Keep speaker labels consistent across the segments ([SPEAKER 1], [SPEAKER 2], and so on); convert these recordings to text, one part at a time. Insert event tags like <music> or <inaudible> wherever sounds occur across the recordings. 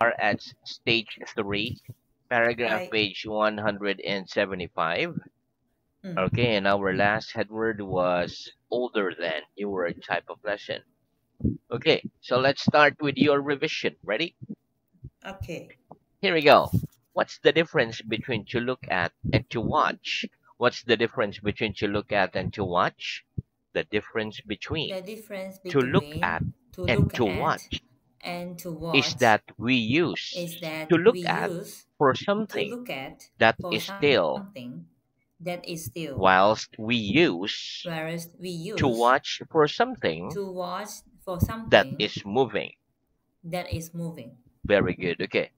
[SPEAKER 1] are at stage 3, paragraph
[SPEAKER 2] Right.
[SPEAKER 1] page 175.
[SPEAKER 2] Mm.
[SPEAKER 1] Okay, and our last headword was older than, new word type of lesson. Okay, so let's start with your revision. Ready?
[SPEAKER 2] Okay.
[SPEAKER 1] Here we go. What's the difference between to look at and to watch? What's the difference between to look at and to watch? The difference between
[SPEAKER 2] The difference between to
[SPEAKER 1] look at
[SPEAKER 2] to
[SPEAKER 1] and
[SPEAKER 2] look
[SPEAKER 1] to
[SPEAKER 2] at
[SPEAKER 1] watch
[SPEAKER 2] and to watch
[SPEAKER 1] is that we use
[SPEAKER 2] is that
[SPEAKER 1] to look
[SPEAKER 2] we
[SPEAKER 1] at
[SPEAKER 2] use
[SPEAKER 1] for
[SPEAKER 2] to
[SPEAKER 1] something
[SPEAKER 2] look at
[SPEAKER 1] that
[SPEAKER 2] for
[SPEAKER 1] is still,
[SPEAKER 2] something that is still,
[SPEAKER 1] whilst we use
[SPEAKER 2] whereas we use
[SPEAKER 1] to watch for something
[SPEAKER 2] to watch for something
[SPEAKER 1] that is moving.
[SPEAKER 2] that is moving.
[SPEAKER 1] Very good. Okay.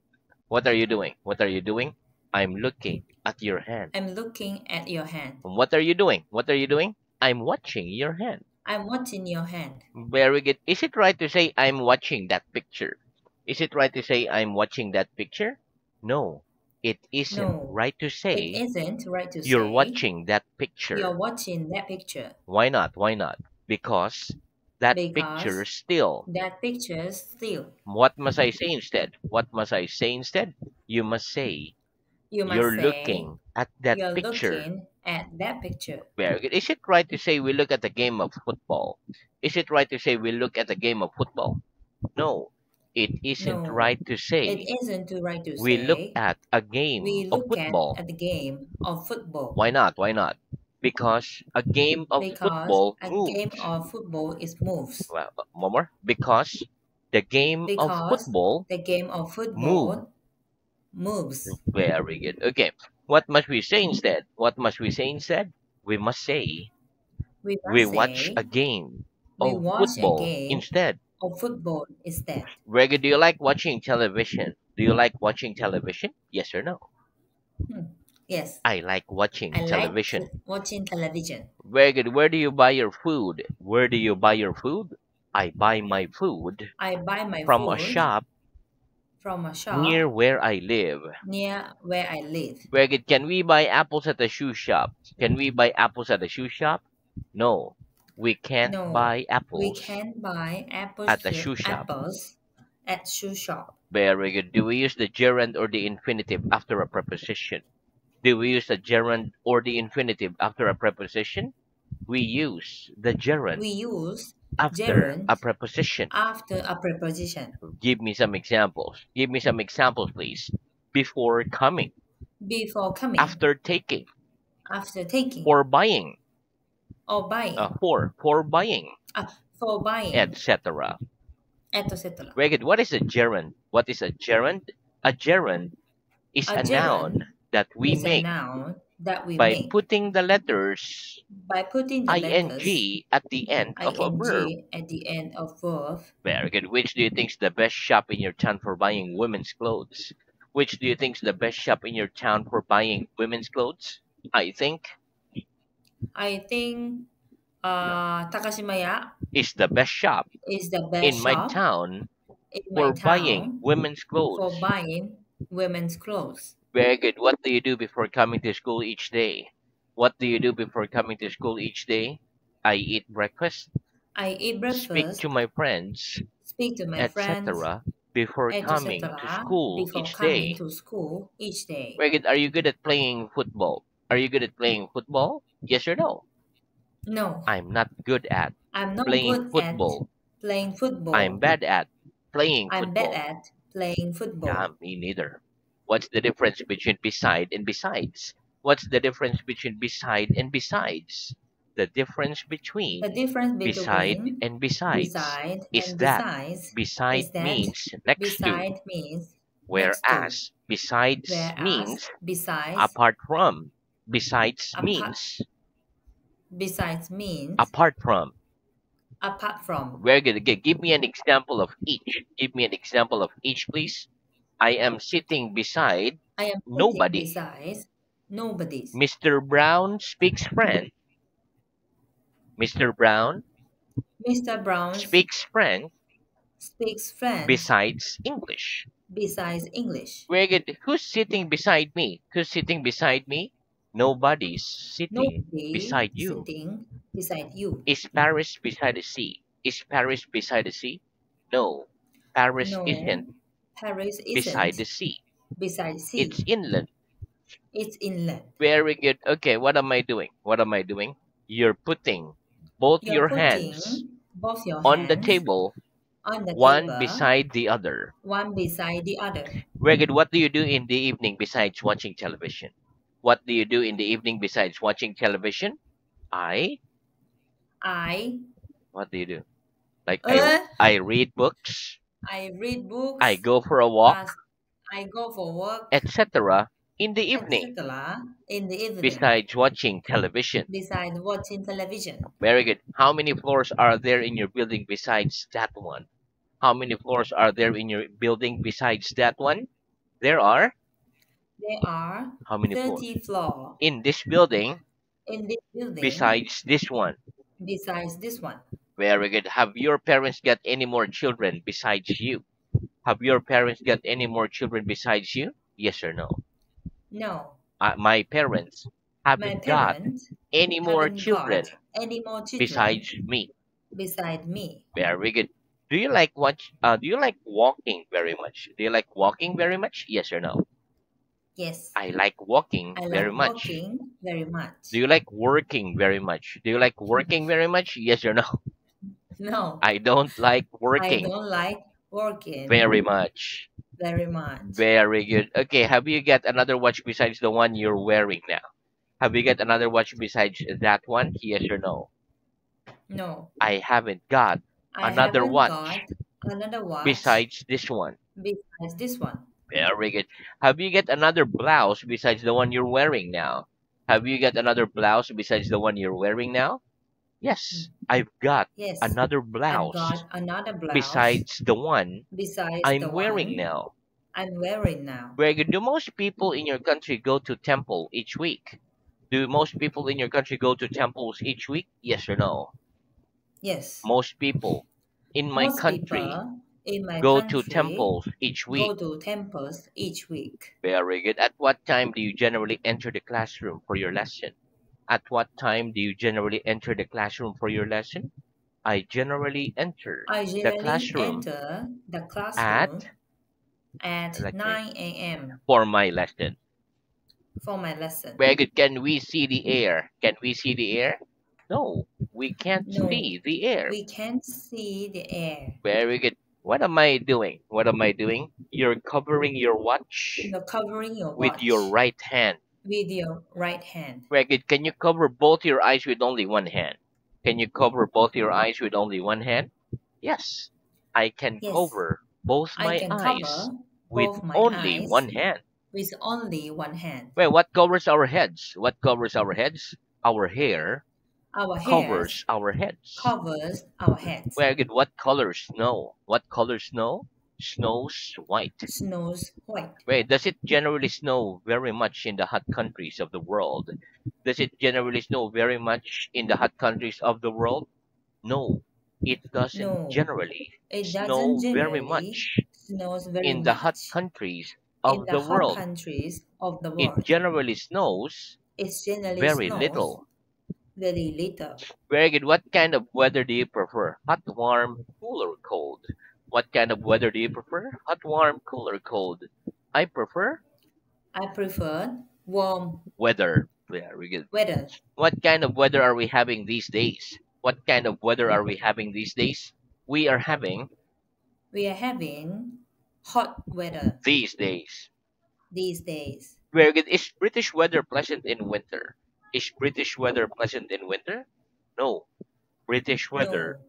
[SPEAKER 1] What are you doing? What are you doing? I'm looking at your hand.
[SPEAKER 2] I'm looking at your hand.
[SPEAKER 1] What are you doing? What are you doing? I'm watching your hand.
[SPEAKER 2] I'm watching your hand.
[SPEAKER 1] Very good. Is it right to say I'm watching that picture? Is it right to say I'm watching that picture? No, it isn't
[SPEAKER 2] No,
[SPEAKER 1] right to say
[SPEAKER 2] isn't right to
[SPEAKER 1] you're
[SPEAKER 2] say
[SPEAKER 1] watching that picture.
[SPEAKER 2] you're watching that picture
[SPEAKER 1] Why not? Why not? Because that
[SPEAKER 2] because
[SPEAKER 1] picture still.
[SPEAKER 2] that picture still.
[SPEAKER 1] What must I say instead? What must I say instead? You must say
[SPEAKER 2] You must
[SPEAKER 1] you're
[SPEAKER 2] say
[SPEAKER 1] looking at that
[SPEAKER 2] you're
[SPEAKER 1] picture.
[SPEAKER 2] looking at that picture.
[SPEAKER 1] Very good. Is it right to say we look at the game of football? Is it right to say we look at the game of football? No, it isn't
[SPEAKER 2] No,
[SPEAKER 1] right to
[SPEAKER 2] it
[SPEAKER 1] say
[SPEAKER 2] isn't right to
[SPEAKER 1] we look at a game of
[SPEAKER 2] look at,
[SPEAKER 1] football.
[SPEAKER 2] at the game of football
[SPEAKER 1] Why not? Why not? Because a game of
[SPEAKER 2] because
[SPEAKER 1] football
[SPEAKER 2] a
[SPEAKER 1] moves.
[SPEAKER 2] game of football is moves.
[SPEAKER 1] Well, uh, one more. Because the game of
[SPEAKER 2] Because
[SPEAKER 1] football
[SPEAKER 2] the game of
[SPEAKER 1] move.
[SPEAKER 2] football moves.
[SPEAKER 1] Very good. Okay. What must we say instead? What must we say instead? We must say
[SPEAKER 2] We
[SPEAKER 1] we
[SPEAKER 2] must
[SPEAKER 1] watch
[SPEAKER 2] say
[SPEAKER 1] a game
[SPEAKER 2] we
[SPEAKER 1] of
[SPEAKER 2] watch a
[SPEAKER 1] football
[SPEAKER 2] game
[SPEAKER 1] instead.
[SPEAKER 2] of football instead.
[SPEAKER 1] Very. Do you like watching television? Do you like watching television? Yes or no?
[SPEAKER 2] Hmm. Yes,
[SPEAKER 1] I like watching
[SPEAKER 2] I
[SPEAKER 1] television.
[SPEAKER 2] to- watching television.
[SPEAKER 1] Very good. Where do you buy your food? Where do you buy your food? I buy my food
[SPEAKER 2] I buy my
[SPEAKER 1] from a shop
[SPEAKER 2] from a shop
[SPEAKER 1] near where I live.
[SPEAKER 2] near where I live.
[SPEAKER 1] Very good. Can we buy apples at the shoe shop? Can we buy apples at the shoe shop? No, we can't
[SPEAKER 2] No,
[SPEAKER 1] buy
[SPEAKER 2] we
[SPEAKER 1] apples
[SPEAKER 2] can buy apples
[SPEAKER 1] at the shoe shop.
[SPEAKER 2] apples at shoe shop.
[SPEAKER 1] Very good. Do we use the gerund or the infinitive after a preposition? Do we use the gerund or the infinitive after a preposition? We use the gerund
[SPEAKER 2] We use
[SPEAKER 1] after a
[SPEAKER 2] gerund
[SPEAKER 1] preposition.
[SPEAKER 2] after a preposition.
[SPEAKER 1] Give me some examples. Give me some examples, please. Before coming,
[SPEAKER 2] Before coming,
[SPEAKER 1] after taking,
[SPEAKER 2] after taking,
[SPEAKER 1] for buying,
[SPEAKER 2] or buying,
[SPEAKER 1] uh, for for buying,
[SPEAKER 2] uh, for buying,
[SPEAKER 1] etc.
[SPEAKER 2] etc.
[SPEAKER 1] Very good. What is a gerund? What is a gerund? A gerund is
[SPEAKER 2] A
[SPEAKER 1] a noun
[SPEAKER 2] gerund
[SPEAKER 1] that we
[SPEAKER 2] is a
[SPEAKER 1] make
[SPEAKER 2] noun that we
[SPEAKER 1] by
[SPEAKER 2] make
[SPEAKER 1] putting the letters
[SPEAKER 2] by putting the letters
[SPEAKER 1] ing at the end of a verb.
[SPEAKER 2] at the end of verb.
[SPEAKER 1] Very good. Which do you think is the best shop in your town for buying women's clothes? Which do you think is the best shop in your town for buying women's clothes? I think
[SPEAKER 2] I think uh, Takashimaya
[SPEAKER 1] is the best shop
[SPEAKER 2] is the best
[SPEAKER 1] in my town
[SPEAKER 2] in
[SPEAKER 1] for
[SPEAKER 2] my
[SPEAKER 1] buying women's clothes.
[SPEAKER 2] for buying women's clothes.
[SPEAKER 1] Very good. What do you do before coming to school each day? What do you do before coming to school each day? I eat breakfast,
[SPEAKER 2] I eat breakfast.
[SPEAKER 1] speak to my friends,
[SPEAKER 2] speak to my friends,
[SPEAKER 1] etc. before coming to
[SPEAKER 2] etc.
[SPEAKER 1] school
[SPEAKER 2] before
[SPEAKER 1] each
[SPEAKER 2] coming
[SPEAKER 1] day.
[SPEAKER 2] to school each day.
[SPEAKER 1] Very good. Are you good at playing football? Are you good at playing football? Yes or no?
[SPEAKER 2] No,
[SPEAKER 1] I'm not good at
[SPEAKER 2] I'm not
[SPEAKER 1] playing
[SPEAKER 2] good
[SPEAKER 1] football.
[SPEAKER 2] at playing football.
[SPEAKER 1] I'm bad at playing football.
[SPEAKER 2] I'm bad at playing football.
[SPEAKER 1] Yeah, me neither. What's the difference between beside and besides? What's the difference between beside and besides? The difference
[SPEAKER 2] The
[SPEAKER 1] between beside
[SPEAKER 2] between
[SPEAKER 1] and besides
[SPEAKER 2] beside
[SPEAKER 1] is
[SPEAKER 2] and
[SPEAKER 1] that
[SPEAKER 2] besides
[SPEAKER 1] beside
[SPEAKER 2] is that
[SPEAKER 1] means next to,
[SPEAKER 2] beside means next to,
[SPEAKER 1] whereas besides
[SPEAKER 2] whereas
[SPEAKER 1] means
[SPEAKER 2] besides
[SPEAKER 1] apart from. Besides
[SPEAKER 2] apart
[SPEAKER 1] means
[SPEAKER 2] besides means
[SPEAKER 1] apart from.
[SPEAKER 2] apart from.
[SPEAKER 1] Very good. Okay, give me an example of each. Give me an example of each, please. I am sitting beside
[SPEAKER 2] I am
[SPEAKER 1] nobody.
[SPEAKER 2] besides nobody's.
[SPEAKER 1] Mr. Brown speaks French. Mr. Brown
[SPEAKER 2] Mr. Brown
[SPEAKER 1] speaks French
[SPEAKER 2] speaks French
[SPEAKER 1] besides English.
[SPEAKER 2] besides English.
[SPEAKER 1] Very good. Who's sitting beside me? Who's sitting beside me? Nobody's sitting
[SPEAKER 2] Nobody
[SPEAKER 1] beside you.
[SPEAKER 2] sitting beside you.
[SPEAKER 1] Is Paris beside the sea? Is Paris beside the sea? No. Paris
[SPEAKER 2] No.
[SPEAKER 1] isn't
[SPEAKER 2] Paris is
[SPEAKER 1] beside the sea.
[SPEAKER 2] beside sea.
[SPEAKER 1] It's inland.
[SPEAKER 2] It's inland.
[SPEAKER 1] Very good. Okay, what am I doing? What am I doing? You're putting both
[SPEAKER 2] You're
[SPEAKER 1] your hands
[SPEAKER 2] both your
[SPEAKER 1] on the table,
[SPEAKER 2] on the
[SPEAKER 1] one
[SPEAKER 2] table,
[SPEAKER 1] beside the other.
[SPEAKER 2] one beside the other.
[SPEAKER 1] Very good. What do you do in the evening besides watching television? What do you do in the evening besides watching television? I.
[SPEAKER 2] I
[SPEAKER 1] What do you do? Like I,
[SPEAKER 2] uh,
[SPEAKER 1] I read books.
[SPEAKER 2] I read books.
[SPEAKER 1] I go for a walk,
[SPEAKER 2] I go for work,
[SPEAKER 1] etc. In the evening
[SPEAKER 2] etc. In the evening,
[SPEAKER 1] besides watching television.
[SPEAKER 2] besides watching television.
[SPEAKER 1] Very good. How many floors are there in your building besides that one? How many floors are there in your building besides that one? There are
[SPEAKER 2] There are
[SPEAKER 1] how many floors?
[SPEAKER 2] 30 floors
[SPEAKER 1] In this building
[SPEAKER 2] in this building
[SPEAKER 1] besides this one.
[SPEAKER 2] besides this one.
[SPEAKER 1] Very good. Have your parents got any more children besides you? Have your parents got any more children besides you? Yes or no?
[SPEAKER 2] No,
[SPEAKER 1] Uh, my parents haven't got
[SPEAKER 2] parents
[SPEAKER 1] any more children
[SPEAKER 2] any more children
[SPEAKER 1] besides me.
[SPEAKER 2] beside me.
[SPEAKER 1] Very good. Do you like watch? Uh, do you like walking very much? Do you like walking very much? Yes or no?
[SPEAKER 2] Yes,
[SPEAKER 1] I like walking
[SPEAKER 2] I like
[SPEAKER 1] very much.
[SPEAKER 2] walking very much.
[SPEAKER 1] Do you like working very much? Do you like working very much? Yes or no? <laughs>
[SPEAKER 2] No,
[SPEAKER 1] I don't like working.
[SPEAKER 2] I don't like working
[SPEAKER 1] very much.
[SPEAKER 2] very much.
[SPEAKER 1] Very good. Okay, have you got another watch besides the one you're wearing now? Have you got another watch besides that one? Yes or no?
[SPEAKER 2] No,
[SPEAKER 1] I haven't got
[SPEAKER 2] I
[SPEAKER 1] Another
[SPEAKER 2] haven't
[SPEAKER 1] watch
[SPEAKER 2] got another watch
[SPEAKER 1] besides this one.
[SPEAKER 2] besides this one.
[SPEAKER 1] Very good. Have you got another blouse besides the one you're wearing now? Have you got another blouse besides the one you're wearing now? Yes, I've got
[SPEAKER 2] Yes,
[SPEAKER 1] another
[SPEAKER 2] I've
[SPEAKER 1] blouse
[SPEAKER 2] got another blouse
[SPEAKER 1] besides the one
[SPEAKER 2] besides
[SPEAKER 1] I'm
[SPEAKER 2] the
[SPEAKER 1] wearing
[SPEAKER 2] one
[SPEAKER 1] now.
[SPEAKER 2] I'm wearing now.
[SPEAKER 1] Very good. Do most people in your country go to temple each week? Do most people in your country go to temples each week? Yes or no?
[SPEAKER 2] Yes.
[SPEAKER 1] Most people in my
[SPEAKER 2] Most
[SPEAKER 1] country
[SPEAKER 2] people in my
[SPEAKER 1] go
[SPEAKER 2] country
[SPEAKER 1] to temples each
[SPEAKER 2] go
[SPEAKER 1] week.
[SPEAKER 2] to temples each week.
[SPEAKER 1] Very good. At what time do you generally enter the classroom for your lesson? At what time do you generally enter the classroom for your lesson? I generally enter
[SPEAKER 2] I
[SPEAKER 1] the classroom
[SPEAKER 2] enter the classroom
[SPEAKER 1] at
[SPEAKER 2] at
[SPEAKER 1] let's
[SPEAKER 2] 9 a.m.
[SPEAKER 1] for my lesson.
[SPEAKER 2] for my lesson.
[SPEAKER 1] Very good. Can we see the air? Can we see the air? No, we can't
[SPEAKER 2] No.
[SPEAKER 1] see the air.
[SPEAKER 2] We can't see the air.
[SPEAKER 1] Very good. What am I doing? What am I doing? You're covering your watch
[SPEAKER 2] You're covering your
[SPEAKER 1] with
[SPEAKER 2] watch
[SPEAKER 1] your right hand.
[SPEAKER 2] With your right hand.
[SPEAKER 1] Very good. Can you cover both your eyes with only one hand? Can you cover both your eyes with only one hand? Yes, I can
[SPEAKER 2] Yes.
[SPEAKER 1] cover both
[SPEAKER 2] I
[SPEAKER 1] my eyes with
[SPEAKER 2] my
[SPEAKER 1] only
[SPEAKER 2] eyes
[SPEAKER 1] one hand.
[SPEAKER 2] with only one hand.
[SPEAKER 1] Well, what covers our heads? What covers our heads? Our hair
[SPEAKER 2] Our hair
[SPEAKER 1] covers our heads.
[SPEAKER 2] covers our heads.
[SPEAKER 1] Very good. What color snow? What color snow? Snows white.
[SPEAKER 2] Snows white.
[SPEAKER 1] Wait, does it generally snow very much in the hot countries of the world? Does it generally snow very much in the hot countries of the world? No, it doesn't
[SPEAKER 2] No,
[SPEAKER 1] generally
[SPEAKER 2] It
[SPEAKER 1] snow
[SPEAKER 2] doesn't
[SPEAKER 1] very
[SPEAKER 2] generally
[SPEAKER 1] much
[SPEAKER 2] snows very
[SPEAKER 1] in the hot countries of
[SPEAKER 2] the
[SPEAKER 1] the
[SPEAKER 2] hot
[SPEAKER 1] world.
[SPEAKER 2] countries of the world.
[SPEAKER 1] It generally snows
[SPEAKER 2] It generally
[SPEAKER 1] very
[SPEAKER 2] snows
[SPEAKER 1] little.
[SPEAKER 2] very little.
[SPEAKER 1] Very good. What kind of weather do you prefer? Hot, warm, cool, or cold? What kind of weather do you prefer? Hot, warm, cool, or cold? I prefer
[SPEAKER 2] I prefer warm
[SPEAKER 1] weather. Very good.
[SPEAKER 2] weather.
[SPEAKER 1] What kind of weather are we having these days? What kind of weather are we having these days? We are having
[SPEAKER 2] We are having hot weather
[SPEAKER 1] these days.
[SPEAKER 2] these days.
[SPEAKER 1] Very good. Is British weather pleasant in winter? Is British weather pleasant in winter? No. British weather
[SPEAKER 2] No,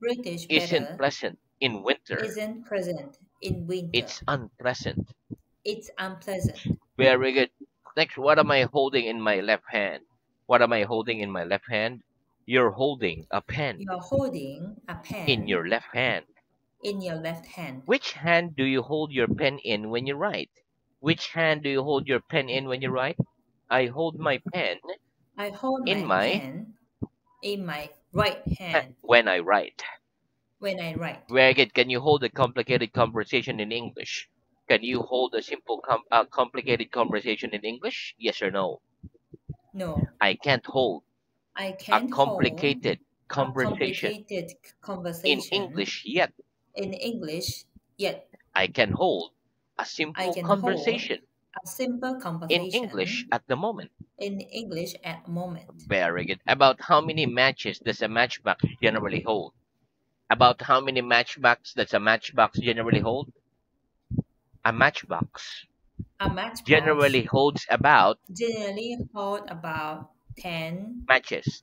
[SPEAKER 2] British
[SPEAKER 1] isn't
[SPEAKER 2] weather
[SPEAKER 1] pleasant in winter.
[SPEAKER 2] isn't present in winter.
[SPEAKER 1] It's unpleasant.
[SPEAKER 2] It's unpleasant.
[SPEAKER 1] Very good. Next, what am I holding in my left hand? What am I holding in my left hand? You're holding a pen
[SPEAKER 2] You're holding a pen
[SPEAKER 1] in your left hand.
[SPEAKER 2] in your left hand.
[SPEAKER 1] Which hand do you hold your pen in when you write? Which hand do you hold your pen in when you write? I hold my pen
[SPEAKER 2] I hold
[SPEAKER 1] In
[SPEAKER 2] my,
[SPEAKER 1] my-
[SPEAKER 2] pen in my right hand
[SPEAKER 1] when I write.
[SPEAKER 2] When I write.
[SPEAKER 1] Very good. Can you hold a complicated conversation in English? Can you hold a simple, com- uh, complicated conversation in English? Yes or no?
[SPEAKER 2] No,
[SPEAKER 1] I can't hold
[SPEAKER 2] I can't
[SPEAKER 1] complicated
[SPEAKER 2] hold a
[SPEAKER 1] conversation in English yet.
[SPEAKER 2] in English yet.
[SPEAKER 1] I can hold a simple conversation
[SPEAKER 2] a simple conversation.
[SPEAKER 1] in English at the moment.
[SPEAKER 2] in English at the moment.
[SPEAKER 1] Very good. About how many matches does a matchbox generally hold? About how many matchbox does a matchbox generally hold? A matchbox
[SPEAKER 2] A matchbox
[SPEAKER 1] generally holds about
[SPEAKER 2] generally hold about 10
[SPEAKER 1] matches.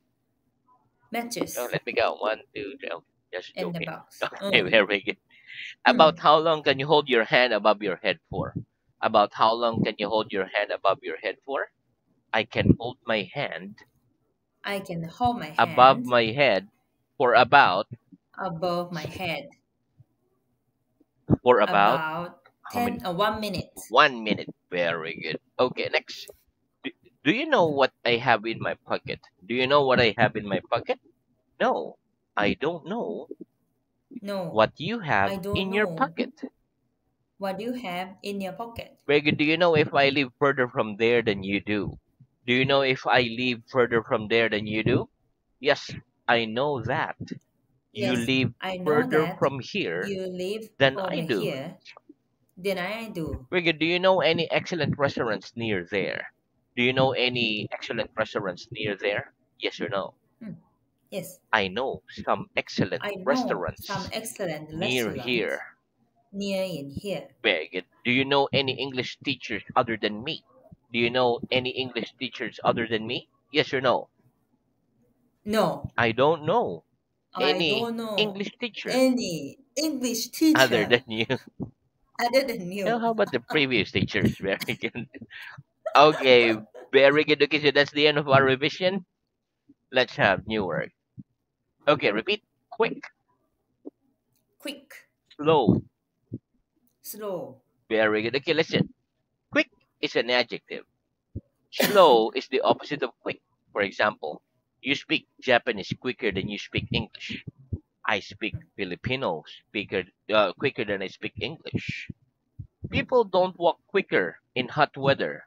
[SPEAKER 2] matches
[SPEAKER 1] Oh, let me go. One, two, three. Oh, just
[SPEAKER 2] in the box. <laughs>
[SPEAKER 1] Okay,
[SPEAKER 2] Mm.
[SPEAKER 1] very good.
[SPEAKER 2] Hmm.
[SPEAKER 1] About how long can you hold your hand above your head for? About how long can you hold your hand above your head for? I can hold my hand
[SPEAKER 2] I can hold my hand
[SPEAKER 1] above my head for about
[SPEAKER 2] above my head
[SPEAKER 1] for about
[SPEAKER 2] about
[SPEAKER 1] how many?
[SPEAKER 2] 10 uh, 1 minute.
[SPEAKER 1] One minute. Very good. Okay, next. Do, do you know what I have in my pocket? Do you know what I have in my pocket? No, I don't know
[SPEAKER 2] No.
[SPEAKER 1] what you have in your
[SPEAKER 2] know.
[SPEAKER 1] pocket.
[SPEAKER 2] What do you have in your pocket?
[SPEAKER 1] Very good. Do you know if I live further from there than you do? Do you know if I live further from there than you do? Yes, I know that. You live further from here
[SPEAKER 2] you live
[SPEAKER 1] than I do.
[SPEAKER 2] here than I do.
[SPEAKER 1] Very. Do you know any excellent restaurants near there? Do you know any excellent restaurants near there? Yes or no? Hmm.
[SPEAKER 2] Yes,
[SPEAKER 1] I know some excellent
[SPEAKER 2] I know
[SPEAKER 1] restaurants
[SPEAKER 2] some excellent
[SPEAKER 1] near
[SPEAKER 2] restaurants
[SPEAKER 1] here.
[SPEAKER 2] near in here.
[SPEAKER 1] Very good. Do you know any English teachers other than me? Do you know any English teachers other than me? Yes or no?
[SPEAKER 2] No,
[SPEAKER 1] I don't know
[SPEAKER 2] I
[SPEAKER 1] any
[SPEAKER 2] don't know
[SPEAKER 1] English teacher
[SPEAKER 2] any English teacher.
[SPEAKER 1] other than you.
[SPEAKER 2] other than you.
[SPEAKER 1] Now, how about the previous teachers? <laughs> Very good. Okay, very good. Okay, so that's the end of our revision. Let's have new word. Okay, repeat. Quick,
[SPEAKER 2] Quick,
[SPEAKER 1] slow.
[SPEAKER 2] slow,
[SPEAKER 1] Very good. Okay, listen. Quick is an adjective. Slow is the opposite of quick. For example, you speak Japanese quicker than you speak English. I speak Filipino speaker uh, quicker than I speak English. People don't walk quicker in hot weather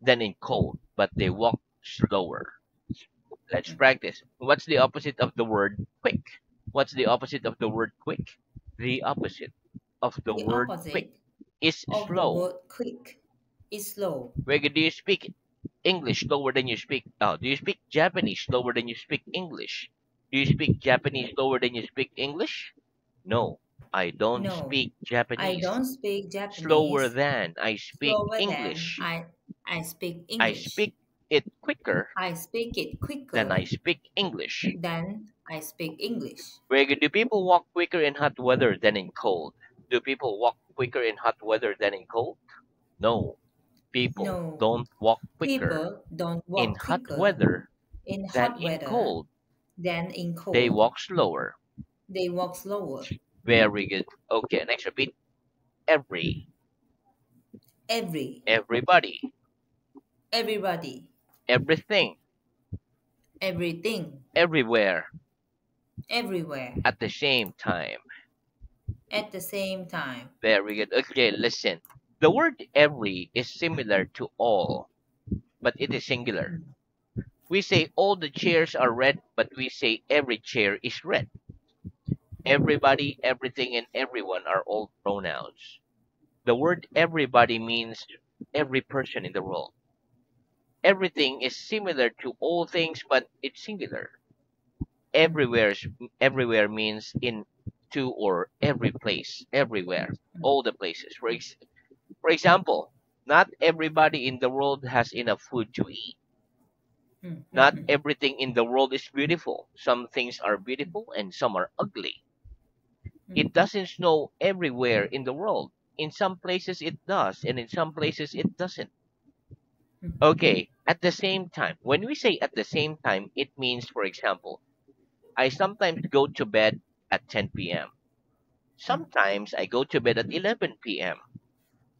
[SPEAKER 1] than in cold, but they walk slower. Let's practice. What's the opposite of the word quick? What's the opposite of the word quick? The opposite of the,
[SPEAKER 2] the
[SPEAKER 1] word quick is slow.
[SPEAKER 2] quick is slow.
[SPEAKER 1] Where do you speak English slower than you speak? Oh, do you speak Japanese slower than you speak English? Do you speak Japanese slower than you speak English? No, I don't
[SPEAKER 2] No,
[SPEAKER 1] speak
[SPEAKER 2] I
[SPEAKER 1] Japanese
[SPEAKER 2] don't speak Japanese.
[SPEAKER 1] slower than I speak
[SPEAKER 2] slower
[SPEAKER 1] English.
[SPEAKER 2] I I speak English.
[SPEAKER 1] I speak it quicker
[SPEAKER 2] I speak it quicker.
[SPEAKER 1] than I speak English.
[SPEAKER 2] than I speak English.
[SPEAKER 1] Where do people walk quicker in hot weather than in cold? Do people walk quicker in hot weather than in cold? No, people
[SPEAKER 2] No,
[SPEAKER 1] don't walk quicker
[SPEAKER 2] don't
[SPEAKER 1] in hot
[SPEAKER 2] quicker
[SPEAKER 1] weather
[SPEAKER 2] in
[SPEAKER 1] than
[SPEAKER 2] hot
[SPEAKER 1] in
[SPEAKER 2] weather
[SPEAKER 1] cold.
[SPEAKER 2] than in cold.
[SPEAKER 1] They walk slower.
[SPEAKER 2] They walk slower.
[SPEAKER 1] Very good. Okay, next repeat. Every,
[SPEAKER 2] Every,
[SPEAKER 1] everybody,
[SPEAKER 2] everybody,
[SPEAKER 1] everything,
[SPEAKER 2] everything,
[SPEAKER 1] everywhere,
[SPEAKER 2] everywhere,
[SPEAKER 1] at the same time.
[SPEAKER 2] at the same time.
[SPEAKER 1] Very good. Okay, listen. The word every is similar to all, but it is singular. We say all the chairs are red, but we say every chair is red. Everybody, everything, and everyone are all pronouns. The word everybody means every person in the world. Everything is similar to all things, but it's singular. Everywhere, everywhere means in to or every place, everywhere, all the places. For, ex- for example, not everybody in the world has enough food to eat.
[SPEAKER 2] Mm,
[SPEAKER 1] Not
[SPEAKER 2] mm, mm.
[SPEAKER 1] everything in the world is beautiful. Some things are beautiful and some are ugly. It doesn't snow everywhere in the world. In some places it does, and in some places it doesn't. Okay, at the same time, when we say at the same time, it means, for example, I sometimes go to bed at 10 p.m. Sometimes I go to bed at 11 p.m.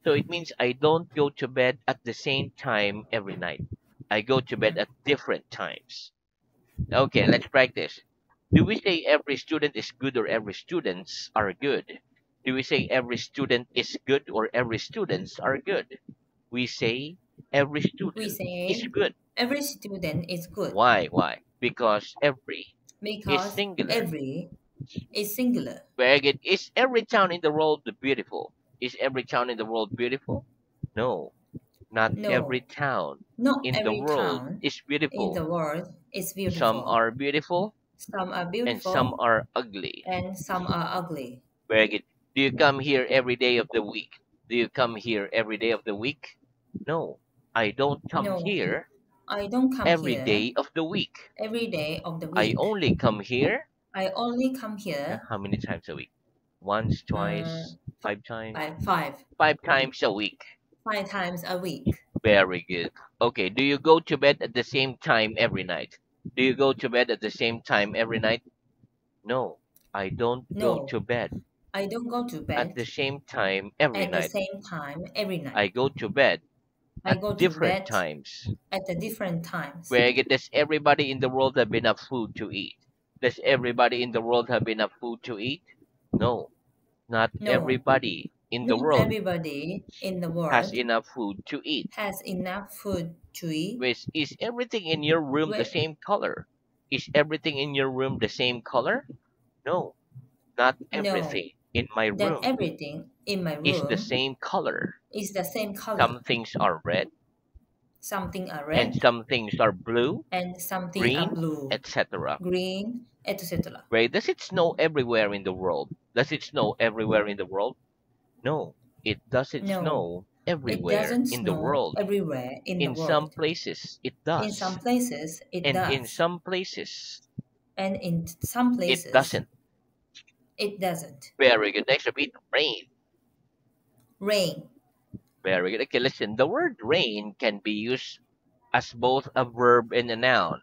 [SPEAKER 1] So it means I don't go to bed at the same time every night. I go to bed at different times. Okay, let's practice. Do we say every student is good or every students are good? Do we say every student is good or every students are good? We say every
[SPEAKER 2] We
[SPEAKER 1] student is good.
[SPEAKER 2] every student is good
[SPEAKER 1] Why? Why? Because every is
[SPEAKER 2] because
[SPEAKER 1] singular.
[SPEAKER 2] every is singular.
[SPEAKER 1] Very good. Is every town in the world beautiful? Is every town in the world beautiful? No, not
[SPEAKER 2] No,
[SPEAKER 1] every town
[SPEAKER 2] not
[SPEAKER 1] in the world
[SPEAKER 2] town
[SPEAKER 1] is
[SPEAKER 2] in the
[SPEAKER 1] beautiful.
[SPEAKER 2] world is
[SPEAKER 1] Some
[SPEAKER 2] beautiful.
[SPEAKER 1] are beautiful
[SPEAKER 2] Some are beautiful.
[SPEAKER 1] and some are ugly.
[SPEAKER 2] and some are ugly.
[SPEAKER 1] Very good. Do you come here every day of the week? Do you come here every day of the week? No, I don't come
[SPEAKER 2] No,
[SPEAKER 1] here
[SPEAKER 2] I don't come
[SPEAKER 1] every
[SPEAKER 2] here
[SPEAKER 1] day of the week.
[SPEAKER 2] every day of the week.
[SPEAKER 1] I only come here
[SPEAKER 2] I only come
[SPEAKER 1] uh,
[SPEAKER 2] here
[SPEAKER 1] how many times a week? Once,
[SPEAKER 2] uh,
[SPEAKER 1] twice, five times?
[SPEAKER 2] five
[SPEAKER 1] Five times a week.
[SPEAKER 2] five times a week.
[SPEAKER 1] Very good. Okay, do you go to bed at the same time every night? Do you go to bed at the same time every night? No, I don't go to bed
[SPEAKER 2] I don't go to bed at
[SPEAKER 1] the same time every night.
[SPEAKER 2] at the same time every night.
[SPEAKER 1] I go to bed
[SPEAKER 2] I
[SPEAKER 1] at
[SPEAKER 2] go to
[SPEAKER 1] different times.
[SPEAKER 2] at the different times.
[SPEAKER 1] Where does everybody in the world have enough food to eat? Does everybody in the world have enough food to eat? No, not
[SPEAKER 2] No,
[SPEAKER 1] everybody in the
[SPEAKER 2] not
[SPEAKER 1] world
[SPEAKER 2] everybody in the world has
[SPEAKER 1] enough food to eat.
[SPEAKER 2] has enough food to eat.
[SPEAKER 1] Is, is everything in your room the same color? Is everything in your room the same color? No, not
[SPEAKER 2] no,
[SPEAKER 1] everything in my room
[SPEAKER 2] everything in my room
[SPEAKER 1] is the same color.
[SPEAKER 2] is the same color.
[SPEAKER 1] Some things are red,
[SPEAKER 2] Something are red.
[SPEAKER 1] and some things are blue,
[SPEAKER 2] and something are
[SPEAKER 1] green,
[SPEAKER 2] blue,
[SPEAKER 1] etc.
[SPEAKER 2] green, etc.
[SPEAKER 1] Right? Does it snow everywhere in the world? Does it snow everywhere in the world? No, it doesn't
[SPEAKER 2] No,
[SPEAKER 1] snow everywhere in the
[SPEAKER 2] snow
[SPEAKER 1] world.
[SPEAKER 2] everywhere in the
[SPEAKER 1] In some places, it does.
[SPEAKER 2] In some places it
[SPEAKER 1] And in
[SPEAKER 2] does,
[SPEAKER 1] some places,
[SPEAKER 2] and in some places it
[SPEAKER 1] doesn't.
[SPEAKER 2] it doesn't.
[SPEAKER 1] Very good. Next, repeat rain.
[SPEAKER 2] Rain.
[SPEAKER 1] Very good. Okay, listen. The word rain can be used as both a verb and a noun.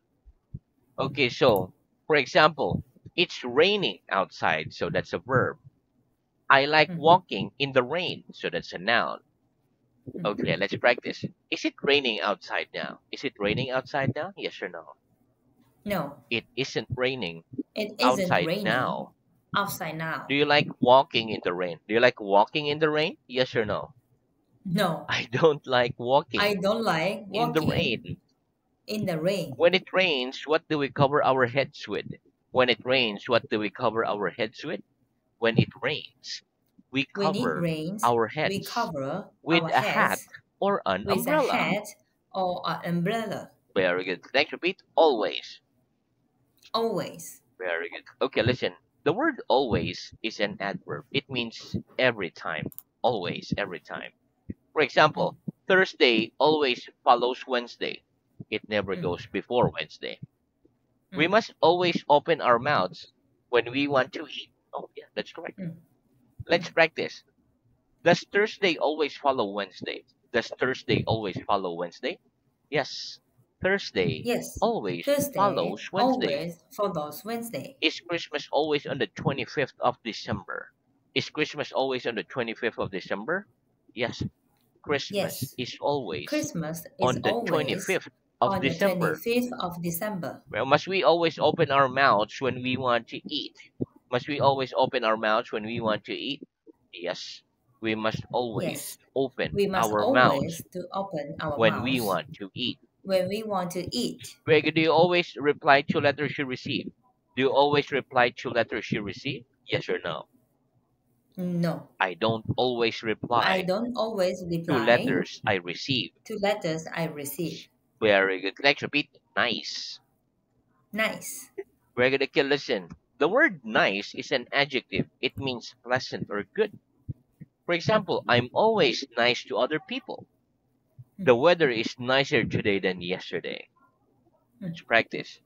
[SPEAKER 1] Okay, so for example, it's raining outside, so that's a verb. I like
[SPEAKER 2] Mhm,
[SPEAKER 1] walking in the rain, so that's a noun. Okay, let's practice. Is it raining outside now? Is it raining outside now? Yes or no?
[SPEAKER 2] No,
[SPEAKER 1] It isn't raining
[SPEAKER 2] it isn't
[SPEAKER 1] outside
[SPEAKER 2] raining
[SPEAKER 1] now.
[SPEAKER 2] outside now.
[SPEAKER 1] Do you like walking in the rain? Do you like walking in the rain? Yes or no?
[SPEAKER 2] No, <laughs>
[SPEAKER 1] I don't like walking.
[SPEAKER 2] I don't like walking.
[SPEAKER 1] in the rain.
[SPEAKER 2] in the rain.
[SPEAKER 1] When it rains, what do we cover our heads with? When it rains, what do we cover our heads with? When it rains, we cover
[SPEAKER 2] rains,
[SPEAKER 1] our
[SPEAKER 2] we
[SPEAKER 1] heads
[SPEAKER 2] cover
[SPEAKER 1] with
[SPEAKER 2] our
[SPEAKER 1] a hat or an
[SPEAKER 2] with a
[SPEAKER 1] umbrella.
[SPEAKER 2] hat or an umbrella.
[SPEAKER 1] Very good. Next, repeat. Always.
[SPEAKER 2] Always.
[SPEAKER 1] Very good. Okay, listen. The word always is an adverb. It means every time. Always, every time. For
[SPEAKER 2] Mm,
[SPEAKER 1] example, Thursday always follows Wednesday. It never
[SPEAKER 2] mm,
[SPEAKER 1] goes before Wednesday. We
[SPEAKER 2] mm,
[SPEAKER 1] must always open our mouths when we want to eat. Oh, yeah, that's correct.
[SPEAKER 2] mm,
[SPEAKER 1] Let's
[SPEAKER 2] mm.
[SPEAKER 1] practice. Does Thursday always follow Wednesday? Does Thursday always follow Wednesday? Yes. Thursday
[SPEAKER 2] Yes,
[SPEAKER 1] always
[SPEAKER 2] Thursday
[SPEAKER 1] follows Wednesday.
[SPEAKER 2] always follows Wednesday.
[SPEAKER 1] Is Christmas always on the 25th of December? Is Christmas always on the 25th of December? Yes. Christmas
[SPEAKER 2] Yes,
[SPEAKER 1] is always
[SPEAKER 2] Christmas is
[SPEAKER 1] on the 25th of
[SPEAKER 2] on the
[SPEAKER 1] December.
[SPEAKER 2] 25th of December.
[SPEAKER 1] Well, must we always open our mouths when we want to eat? Must we always open our mouths when we want to eat? Yes. We must always
[SPEAKER 2] Yes,
[SPEAKER 1] open
[SPEAKER 2] we must
[SPEAKER 1] our mouths
[SPEAKER 2] to open our
[SPEAKER 1] when we want to eat.
[SPEAKER 2] when we want to eat.
[SPEAKER 1] Greg, do you always reply to letters you receive? Do you always reply to letters you receive? Yes or no?
[SPEAKER 2] No,
[SPEAKER 1] I don't always reply.
[SPEAKER 2] I
[SPEAKER 1] reply
[SPEAKER 2] don't always reply
[SPEAKER 1] to
[SPEAKER 2] reply
[SPEAKER 1] letters I receive.
[SPEAKER 2] to letters I receive.
[SPEAKER 1] Very good. Let's repeat. Nice.
[SPEAKER 2] Nice.
[SPEAKER 1] Very good. Okay, listen. The word nice is an adjective. It means pleasant or good. For example, I'm always nice to other people. The weather is nicer today than yesterday.
[SPEAKER 2] mm.
[SPEAKER 1] Let's practice.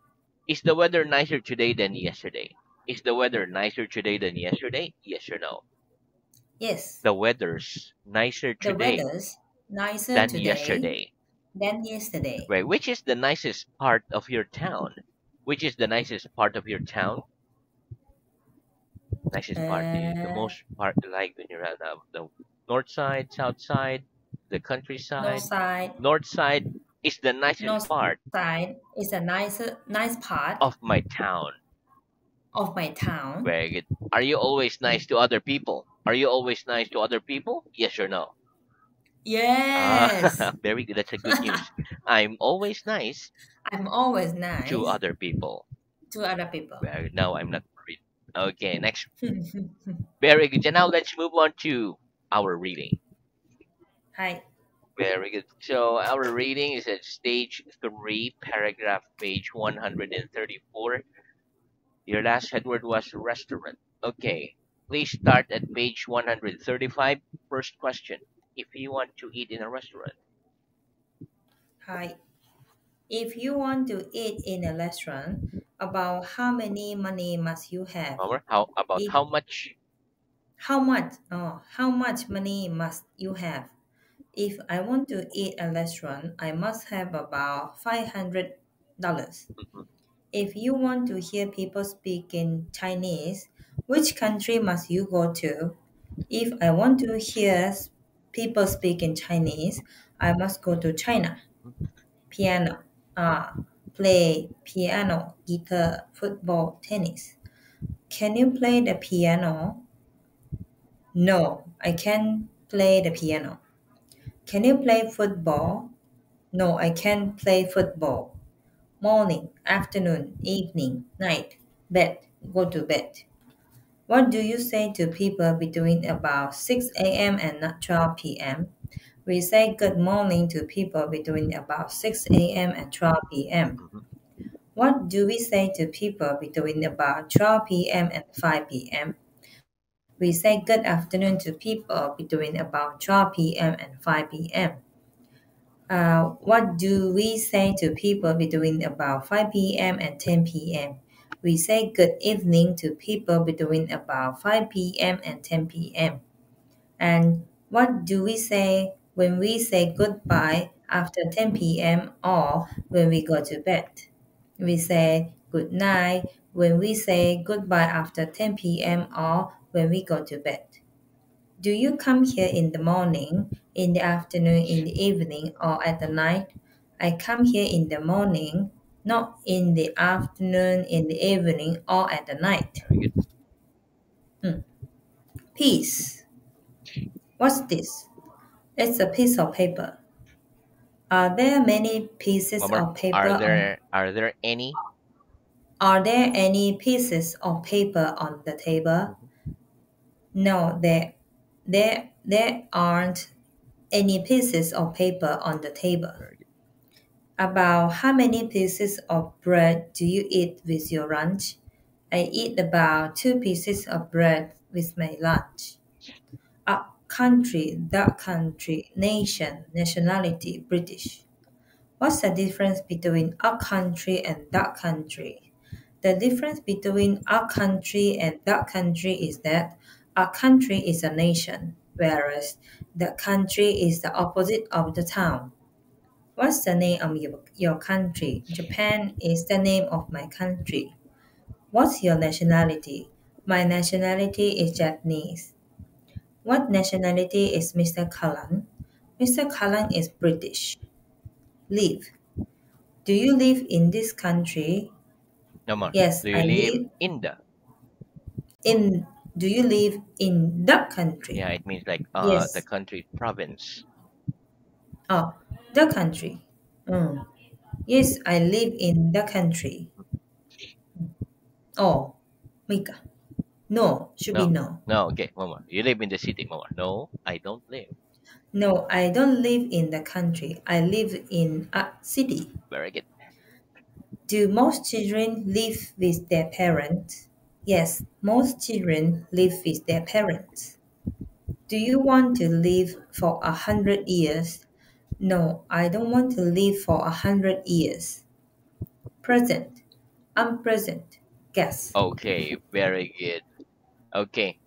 [SPEAKER 1] Is the weather nicer today than yesterday? Is the weather nicer today than yesterday? Yes or no?
[SPEAKER 2] Yes,
[SPEAKER 1] The weather's nicer
[SPEAKER 2] the
[SPEAKER 1] today
[SPEAKER 2] weather's nicer
[SPEAKER 1] than
[SPEAKER 2] today
[SPEAKER 1] yesterday.
[SPEAKER 2] than yesterday.
[SPEAKER 1] Right. Which is the nicest part of your town? Which is the nicest part of your town? Nicest part, the, the
[SPEAKER 2] Uh,
[SPEAKER 1] most part, like when you're at the, the north side, south side, the countryside.
[SPEAKER 2] north side,
[SPEAKER 1] North side is the nicest
[SPEAKER 2] north
[SPEAKER 1] part
[SPEAKER 2] side is a nicer, nice part
[SPEAKER 1] of my town.
[SPEAKER 2] of my town.
[SPEAKER 1] Very good. Are you always nice to other people? Are you always nice to other people? Yes or no?
[SPEAKER 2] Yes,
[SPEAKER 1] Ah, <laughs> very good. That's a good news. <laughs> I'm always nice
[SPEAKER 2] I'm always nice to
[SPEAKER 1] other people.
[SPEAKER 2] to other people.
[SPEAKER 1] Very good. I'm not worried. Okay, next. <laughs> Very good. And now let's move on to our reading.
[SPEAKER 2] Hi.
[SPEAKER 1] Very good. So our reading is at stage three, paragraph page 134. Your last headword was restaurant. Okay. Please start at page 135. First question. If you want to eat in a restaurant,
[SPEAKER 2] Hi. If you want to eat in a restaurant, about how many money must you have?
[SPEAKER 1] Homer, how about
[SPEAKER 2] If-
[SPEAKER 1] how much?
[SPEAKER 2] How much? Oh, how much money must you have? If I want to eat a restaurant, I must have about five hundred dollars.
[SPEAKER 1] Mhm.
[SPEAKER 2] If you want to hear people speak in Chinese, which country must you go to? If I want to hear people speak in Chinese, I must go to China. Piano. Ah, play piano, guitar, football, tennis. Can you play the piano? No, I can't play the piano. Can you play football? No, I can't play football. Morning, afternoon, evening, night, bed, go to bed. What do you say to people between about 6 a.m. and 12 p.m.? We say good morning to people between about 6 a.m. and 12 p.m. What do we say to people between about 12 p.m. and 5 p.m.? We say good afternoon to people between about 12 p.m. and 5 p.m. Uh, what do we say to people between about 5 p.m. and 10 p.m.? We say good evening to people between about 5 p.m. and 10 p.m. And what do we say when we say goodbye after 10 p.m. or when we go to bed? We say good night when we say goodbye after 10 p.m. or when we go to bed. Do you come here in the morning, in the afternoon, in the evening, or at the night? I come here in the morning, not in the afternoon, in the evening, or at the night.
[SPEAKER 1] Very good. Hmm.
[SPEAKER 2] Piece. What's this? It's a piece of paper. Are there many pieces of paper?
[SPEAKER 1] are there are there any?
[SPEAKER 2] Are there any pieces of paper on the table? No, there, there, there aren't any pieces of paper on the table. About how many pieces of bread do you eat with your lunch? I eat about two pieces of bread with my lunch. A country, that country, nation, nationality, British. What's the difference between a country and that country? The difference between a country and that country is that a country is a nation, whereas the country is the opposite of the town. What's the name of your, your country? Japan is the name of my country. What's your nationality? My nationality is Japanese. What nationality is Mr. Callan? Mr. Callan is British. Live. Do you live in this country?
[SPEAKER 1] No more.
[SPEAKER 2] Yes,
[SPEAKER 1] Do you
[SPEAKER 2] I
[SPEAKER 1] live
[SPEAKER 2] live
[SPEAKER 1] in the?
[SPEAKER 2] in. Do you live in the country?
[SPEAKER 1] Yeah, it means like uh
[SPEAKER 2] Yes.
[SPEAKER 1] the country province.
[SPEAKER 2] Oh, the country. Mm. Yes, I live in the country. Oh, Mika. No, should be no.
[SPEAKER 1] No, okay, one more. You live in the city, one more. No, I don't live.
[SPEAKER 2] No, I don't live in the country. I live in a city.
[SPEAKER 1] Very good.
[SPEAKER 2] Do most children live with their parents? Yes, most children live with their parents. Do you want to live for a hundred years? No, I don't want to live for a hundred years. Present, I'm present. guess.
[SPEAKER 1] Okay, very good. Okay,